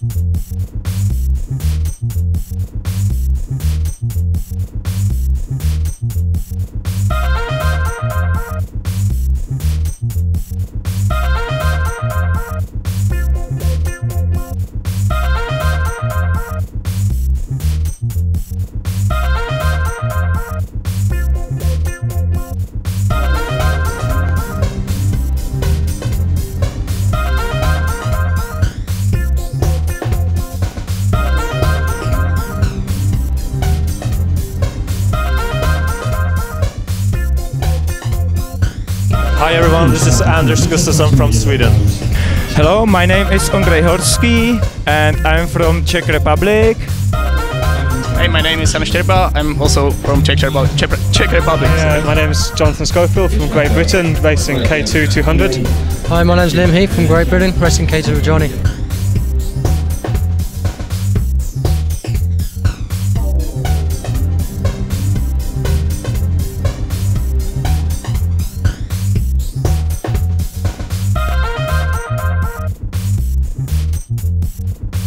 you Hi everyone, this is Anders Gustafsson from Sweden. Hello, my name is Ondrej Horsky and I'm from Czech Republic. Hey, my name is Sam Sterba. I'm also from Czech, Repu- Czech, Czech Republic. Uh, my name is Jonathan Schofield from Great Britain, racing K2 200. Hi, my name's Liam Heath from Great Britain, racing K2 with Johnny. you